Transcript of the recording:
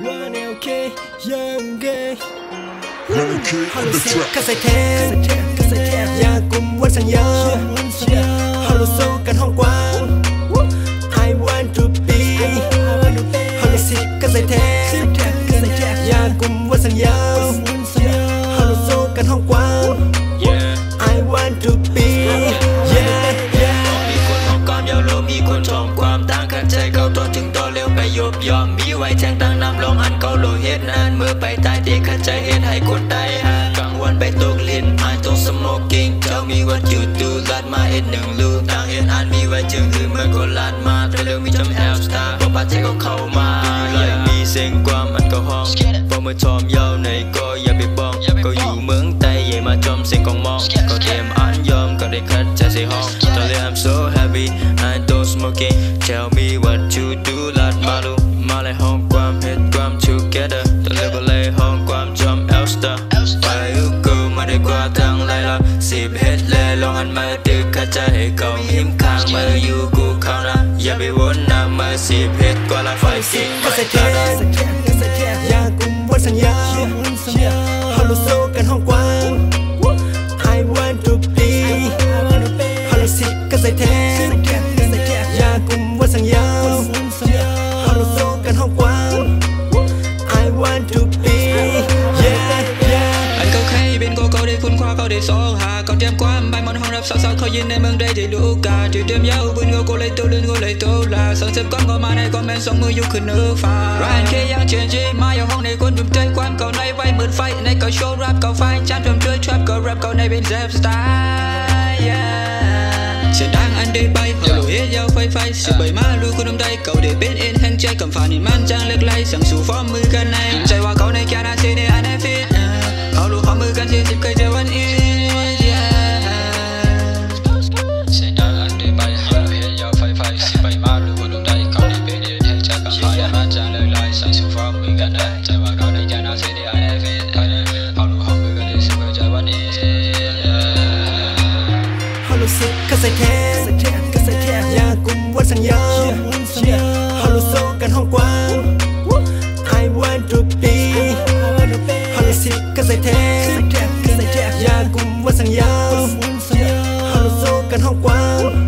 One LK Young Gay Hello Sip ก็ใส่เทนอยากกลุ่มวันสัญญาฮัลโหลโซกันห้องกว้าง I want to be ฮัลโหลสิก็ใส่เทนอยากกลุ่มวันสัญญา แจ้งตั้งนำลงอันเขาโลเฮ็ดนานเมื่อไปตายเด็กขัดใจเฮ็ดให้คนตายห่างกลางวันไปตกลิ้นไอ้ต้อง smoking เจ้ามี what you do ลัดมาเอ็ดหนึ่งลูกต่างเฮ็ดอันมีไว้จึงคือเมื่อคนลัดมาแต่เร็วมีจำแอลสตาร์บอกปาใจก็เข้ามาเลยมีเสียงความอันก็ห้องพอเมื่อชอมยาวในก็อย่าไปบ้องก็อยู่เมืองไต้อย่ามาจอมเสียงของมองก็เตรียมอันยอมก็ได้คัดใจใส่ห้องตอนนี้ I'm so happy I don't smoking tell me ลองหันมาดึกขัดใจให้เขาหิมข้างมาอยู่กูเขานะ อย่าไปวนนะมาสิบเฮ็ดกว่าละไฟสิงก็ใส่เทนอยากกุมวันสัญญาฮัลโหลโซกันห้องกว้าง I want to be ฮัลโหลสิก็ใส่เทนอยากกุมวันสัญญาฮัลโหลโซกันห้องกว้าง I want to be Yeah yeah อันเขาใครเป็นโกโก้ได้คุณคว้าเขาได้สองหาเขาเตรียมความใบมอนห้องรับสาวๆเขายินในเมืองได้ที่ดูกว่า สองเจ็บก้อนก็มาในคอมเมนต์สองมือยกขึ้นเหนือฟ้าร้านเคยังเชนจีมาอยู่ห้องในคนจุ่มใจความเก่าในไว้เหมือนไฟในก็โชว์รับเก่าไฟจานทำช่วยทรัพก็แรปเก่าในเป็นเซฟสไต สิก็ใส่เทนอยากกลุ่มวันสัญญาฮอลลูโซกันห้องกว้าง I want to be ฮอลโหลสิกก็ใส่เทนอยากกลุ่มวันสัญญาฮอลลูโซกันห้องกว้าง